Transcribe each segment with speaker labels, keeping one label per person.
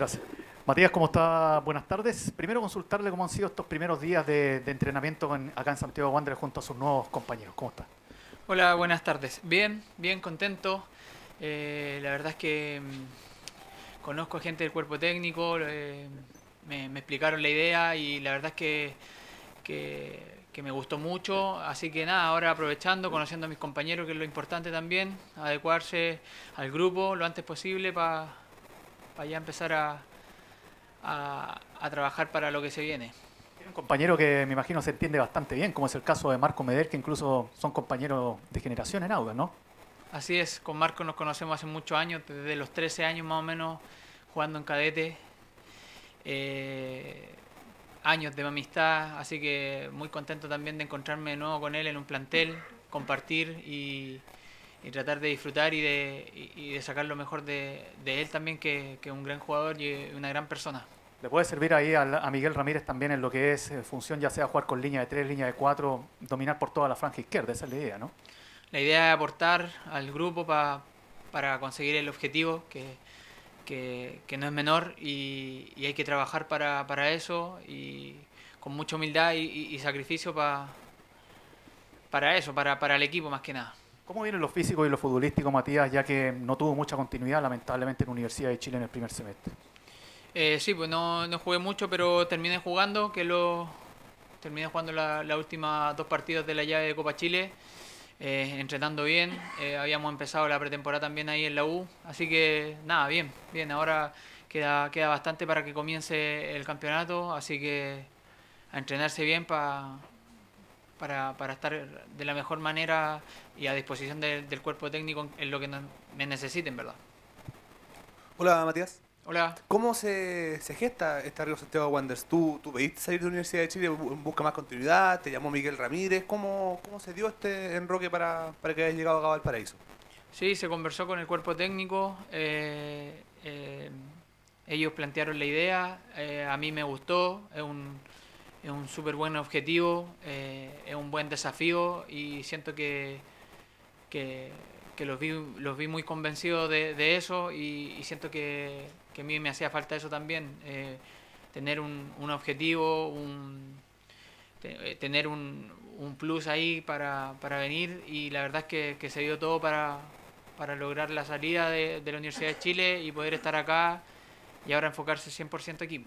Speaker 1: Gracias. Matías, ¿cómo está? Buenas tardes. Primero consultarle cómo han sido estos primeros días de, entrenamiento acá en Santiago Wanderers junto a sus nuevos compañeros. ¿Cómo está?
Speaker 2: Hola, buenas tardes. Bien, bien contento. Eh, la verdad es que mm, conozco a gente del cuerpo técnico, eh, me, explicaron la idea y la verdad es que, que, me gustó mucho. Así que nada, ahora aprovechando, conociendo a mis compañeros, que es lo importante también, adecuarse al grupo lo antes posible para ya empezar a, a, trabajar para lo que se viene.
Speaker 1: Tiene un compañero que me imagino se entiende bastante bien, como es el caso de Marco Meder, que incluso son compañeros de generación en Auda, ¿no?
Speaker 2: Así es, con Marco nos conocemos hace muchos años, desde los 13 años más o menos, jugando en cadete. Eh, años de amistad, así que muy contento también de encontrarme de nuevo con él en un plantel, compartir y, tratar de disfrutar y de, de sacar lo mejor de, él también, que es un gran jugador y una gran persona.
Speaker 1: Le puede servir ahí a, Miguel Ramírez también en lo que es eh, función, ya sea jugar con línea de tres, línea de cuatro, dominar por toda la franja izquierda, esa es la idea, ¿no?
Speaker 2: La idea es aportar al grupo para conseguir el objetivo, que, que, no es menor y, hay que trabajar para, para, eso y con mucha humildad y, sacrificio para para eso, para, para el equipo más que nada.
Speaker 1: ¿Cómo vienen los físicos y los futbolísticos, Matías, ya que no tuvo mucha continuidad lamentablemente en la Universidad de Chile en el primer semestre?
Speaker 2: Eh, sí, pues no, no, jugué mucho, pero terminé jugando, que lo terminé jugando las la últimas dos partidos de la llave de Copa Chile, eh, entrenando bien. Eh, habíamos empezado la pretemporada también ahí en la U, así que nada, bien, bien. Ahora queda, queda bastante para que comience el campeonato, así que a entrenarse bien para, para estar de la mejor manera y a disposición del cuerpo técnico en lo que me necesiten, ¿verdad?
Speaker 3: Hola, Matías.
Speaker 2: Hola.
Speaker 3: ¿Cómo se, se gesta este Río Santiago Wanderers? ¿Tú, ¿Tú pediste salir de la Universidad de Chile en busca más continuidad? ¿Te llamó Miguel Ramírez? ¿Cómo, cómo se dio este enroque para, para que hayas llegado acá al paraíso?
Speaker 2: Sí, se conversó con el cuerpo técnico. Eh, eh, ellos plantearon la idea. Eh, a mí me gustó. Es un, es un súper buen objetivo. es un buen desafío y siento que, que, los, vi, los vi muy convencidos de, eso y siento que que a mí me hacía falta eso también, eh, tener un, un objetivo, un, eh, tener un, un, plus ahí para, para, venir y la verdad es que, que se dio todo para, para lograr la salida de, de, la Universidad de Chile y poder estar acá y ahora enfocarse 100% aquí.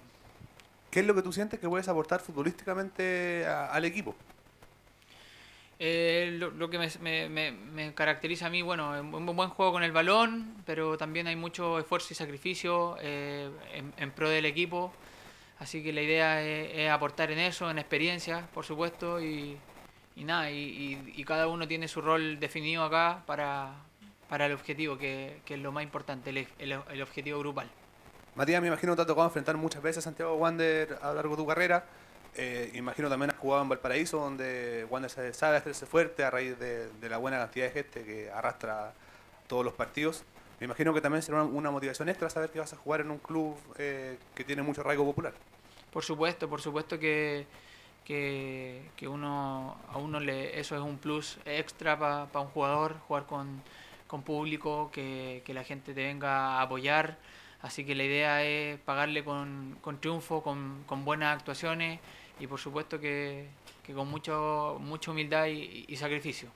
Speaker 3: ¿Qué es lo que tú sientes que puedes aportar futbolísticamente al equipo?
Speaker 2: Eh, lo, que me, me, me, caracteriza a mí, bueno, un buen juego con el balón, pero también hay mucho esfuerzo y sacrificio eh, en, pro del equipo. Así que la idea es, aportar en eso, en experiencia, por supuesto, y, y nada, y, y, cada uno tiene su rol definido acá para, para el objetivo, que, que, es lo más importante, el, el, el objetivo grupal.
Speaker 3: Matías, me imagino que te ha tocado enfrentar muchas veces a Santiago Wander a lo largo de tu carrera. Eh, imagino también has jugado en Valparaíso, donde Wander se sabe hacerse fuerte a raíz de, la buena cantidad de gente que arrastra todos los partidos. Me imagino que también será una, motivación extra saber que vas a jugar en un club eh, que tiene mucho arraigo popular.
Speaker 2: Por supuesto, por supuesto que, que, uno, a uno le, eso es un plus extra para un jugador, jugar con, con público, que, que, la gente te venga a apoyar. Así que la idea es pagarle con, con triunfo, con, con buenas actuaciones y por supuesto que, con mucho, mucha humildad y, sacrificio.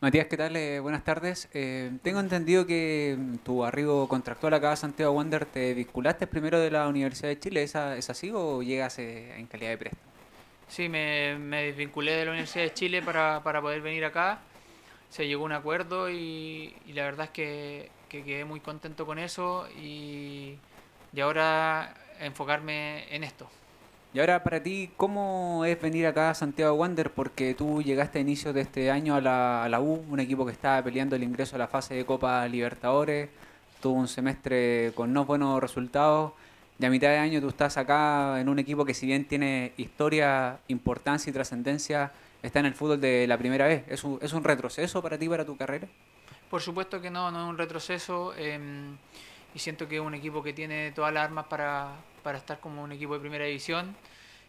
Speaker 4: Matías, ¿qué tal? Eh, buenas tardes. Eh, tengo entendido que tu arribo contractual acá a Santiago Wander te vinculaste primero de la Universidad de Chile. ¿Es, es así o llegas eh, en calidad de préstamo?
Speaker 2: Sí, me, me desvinculé de la Universidad de Chile para, para poder venir acá. Se llegó a un acuerdo y, la verdad es que, que, quedé muy contento con eso y, y ahora enfocarme en esto.
Speaker 4: Y ahora para ti, ¿cómo es venir acá a Santiago Wander? Porque tú llegaste a inicios de este año a la, a la U, un equipo que estaba peleando el ingreso a la fase de Copa Libertadores, tuvo un semestre con no buenos resultados, y a mitad de año tú estás acá en un equipo que si bien tiene historia, importancia y trascendencia, está en el fútbol de la primera vez. ¿Es un, ¿Es un retroceso para ti, para tu carrera?
Speaker 2: Por supuesto que no, no es un retroceso. Em, y siento que es un equipo que tiene todas las armas para, para estar como un equipo de primera división.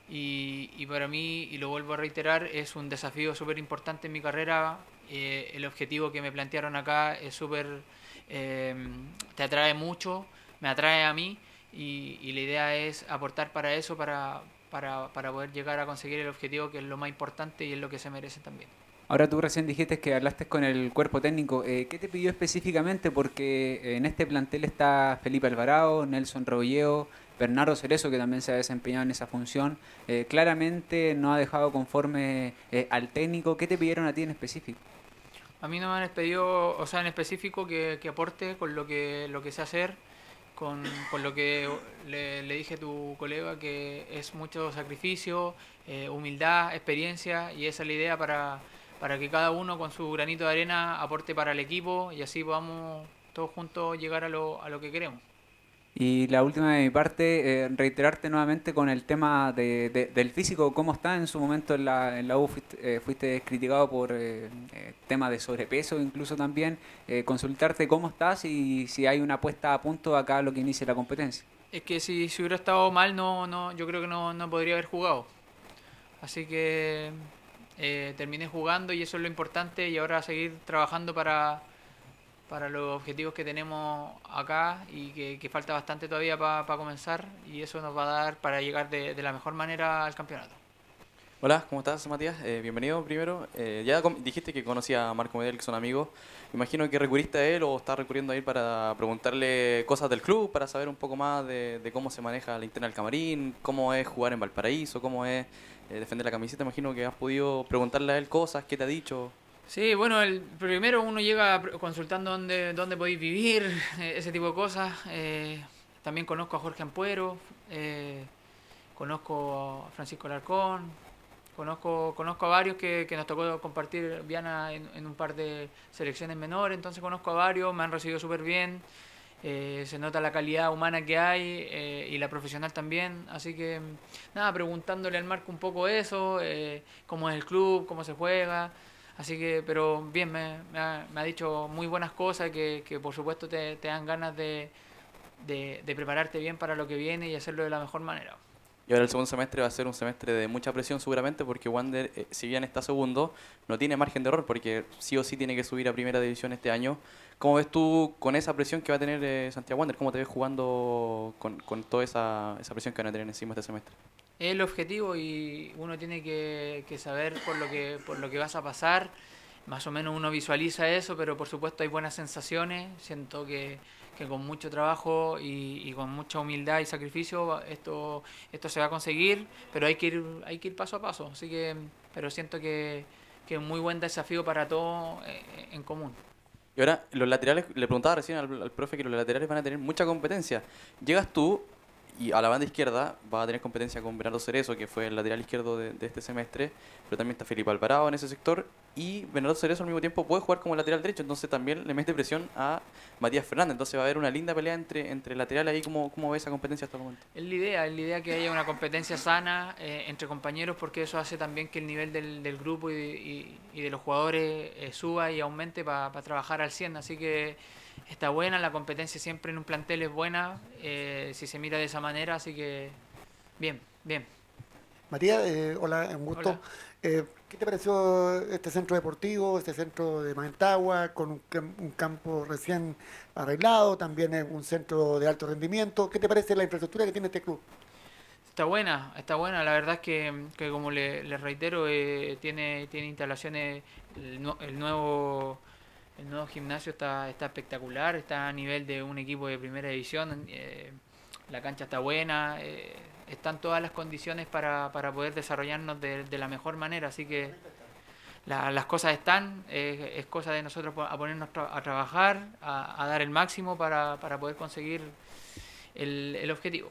Speaker 2: Y, y, para mí, y lo vuelvo a reiterar, es un desafío súper importante en mi carrera. Eh, el objetivo que me plantearon acá es súper, eh, te atrae mucho, me atrae a mí y, y la idea es aportar para eso, para, para, para poder llegar a conseguir el objetivo que es lo más importante y es lo que se merece también.
Speaker 4: Ahora tú recién dijiste que hablaste con el cuerpo técnico. Eh, ¿Qué te pidió específicamente? Porque en este plantel está Felipe Alvarado, Nelson Rebolleo, Bernardo Cerezo, que también se ha desempeñado en esa función. Eh, claramente no ha dejado conforme eh, al técnico. ¿Qué te pidieron a ti en específico?
Speaker 2: A mí no me han pedido, o sea, en específico que, aporte con lo que, lo que sé hacer, con, con lo que le, le dije a tu colega, que es mucho sacrificio, eh, humildad, experiencia, y esa es la idea para, para que cada uno con su granito de arena aporte para el equipo y así podamos todos juntos llegar a lo, a lo que queremos.
Speaker 4: Y la última de mi parte, eh, reiterarte nuevamente con el tema de, de- del físico, cómo está en su momento en la, en la U, fuiste, eh, fuiste criticado por eh, eh, temas de sobrepeso incluso también, Eh, consultarte cómo estás y si hay una puesta a punto acá a lo que inicie la competencia.
Speaker 2: Es que si, si hubiera estado mal, no, no, yo creo que no, no podría haber jugado. Así que eh, terminé jugando y eso es lo importante y ahora seguir trabajando para, para los objetivos que tenemos acá y que, que falta bastante todavía para comenzar y eso nos va a dar para llegar de, de la mejor manera al campeonato.
Speaker 5: Hola, ¿cómo estás, Matías? Eh, bienvenido primero. Eh, ya dijiste que conocía a Marco Medel, que son amigos. Imagino que recurriste a él o estás recurriendo a él para preguntarle cosas del club, para saber un poco más de, de cómo se maneja la interna del camarín, cómo es jugar en Valparaíso, cómo es eh, defender la camiseta. Imagino que has podido preguntarle a él cosas, qué te ha dicho.
Speaker 2: Sí, bueno, el, primero uno llega consultando dónde, dónde podéis vivir, eh, ese tipo de cosas. Eh, también conozco a Jorge Ampuero, eh, conozco a Francisco Larcón, conozco, conozco a varios que, que nos tocó compartir Viana en, en un par de selecciones menores, entonces conozco a varios, me han recibido súper bien. Eh, se nota la calidad humana que hay eh, y la profesional también, así que nada, preguntándole al Marco un poco eso, eh, cómo es el club, cómo se juega, Así que, pero bien, me, ha, dicho muy buenas cosas que, que por supuesto te, te dan ganas de, de prepararte bien para lo que viene y hacerlo de la mejor manera.
Speaker 5: Y ahora el segundo semestre va a ser un semestre de mucha presión seguramente porque Wander, eh, si bien está segundo, no tiene margen de error porque sí o sí tiene que subir a primera división este año. ¿Cómo ves tú con esa presión que va a tener eh, Santiago Wander? ¿Cómo te ves jugando con, con toda esa, esa presión que van a tener encima este semestre?
Speaker 2: Es el objetivo y uno tiene que, que saber por lo que, por lo que vas a pasar. Más o menos uno visualiza eso, pero por supuesto hay buenas sensaciones. Siento que, que con mucho trabajo y, y con mucha humildad y sacrificio esto, esto se va a conseguir, pero hay que ir, hay que ir paso a paso. Así que, pero siento que, que es un muy buen desafío para todos eh, en común.
Speaker 5: Y ahora, los laterales, le preguntaba recién al, al profe que los laterales van a tener mucha competencia. Llegas tú y a la banda izquierda va a tener competencia con Bernardo Cerezo, que fue el lateral izquierdo de, de este semestre, pero también está Felipe Alvarado en ese sector. Y Bernardo Cerezo al mismo tiempo puede jugar como lateral derecho, entonces también le mete presión a Matías Fernández. Entonces va a haber una linda pelea entre, entre laterales ahí. ¿Cómo, ¿Cómo ve esa competencia hasta el momento?
Speaker 2: Es la idea, es la idea que haya una competencia sana eh, entre compañeros porque eso hace también que el nivel del, del grupo y, y- y de los jugadores eh, suba y aumente para trabajar al 100. Así que está buena, la competencia siempre en un plantel es buena eh, si se mira de esa manera, así que bien, bien.
Speaker 6: Matías, eh, hola, un gusto. Eh, ¿Qué te pareció este centro deportivo, este centro de Mantagua, con un, cam- un campo recién arreglado, también es un centro de alto rendimiento? ¿Qué te parece la infraestructura que tiene este club?
Speaker 2: Está buena, está buena. La verdad es que, que como le, les reitero, eh, tiene, tiene instalaciones, el nuevo el nuevo gimnasio está, está espectacular, está a nivel de un equipo de primera división, eh, la cancha está buena, eh, están todas las condiciones para, para poder desarrollarnos de, de la mejor manera, así que la- las cosas están, es cosa de nosotros a ponernos tra- a trabajar, a, a dar el máximo para, para poder conseguir el, el objetivo.